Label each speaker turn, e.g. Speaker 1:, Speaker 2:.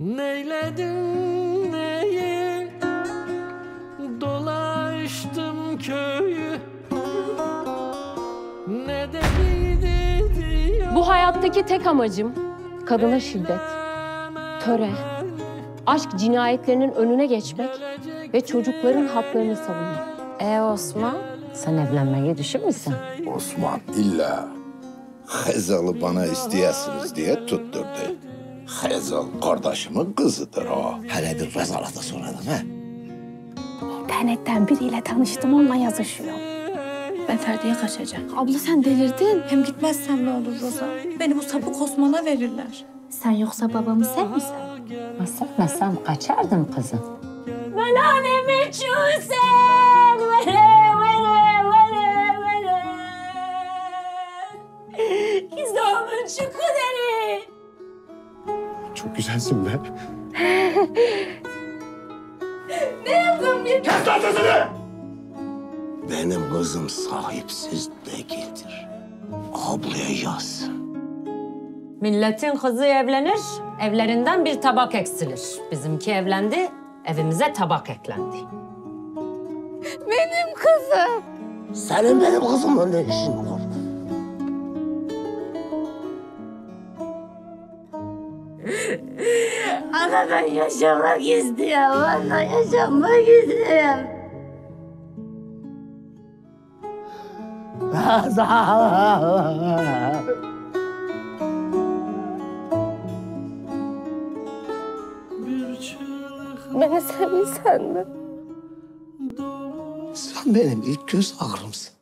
Speaker 1: Neyledin neyi Dolaştım köyü Ne deliydi diyor
Speaker 2: Bu hayattaki tek amacım kadına şiddet, töre, aşk cinayetlerinin önüne geçmek ve çocukların haklarını savunmak.
Speaker 3: E Osman, sen evlenmeyi düşünmüşsün.
Speaker 4: Osman illa Hazal'ı bana isteyesiniz diye tutturdu. Hazal kardeşimin kızıdır o. Hele bir rezalata sonradan ha.
Speaker 5: İnternetten biriyle tanıştım onunla yazışıyor.
Speaker 6: Ben Ferdi'ye kaçacağım.
Speaker 5: Abla sen delirdin.
Speaker 6: Hem gitmezsem ne olur Roza? Beni bu sapık Osman'a verirler.
Speaker 5: Sen yoksa babamı sevmiyorsun.
Speaker 3: Ha, Sevmesem kaçardım kızım.
Speaker 5: Ben annemi çözen. Vere vere vere vere. Gizamın çıkı deri.
Speaker 7: Çok güzelsin be.
Speaker 4: Benim kızım sahipsiz değildir. Ablaya yaz.
Speaker 3: Milletin kızı evlenir, evlerinden bir tabak eksilir. Bizimki evlendi, evimize tabak eklendi.
Speaker 5: Benim kızım.
Speaker 4: Senin benim kızımla ne işin var?
Speaker 5: Ana ben yaşamak istiyorum. Ana yaşamak istiyorum. Beni sevmişsen de.
Speaker 4: Sen benim ilk göz ağrımsın.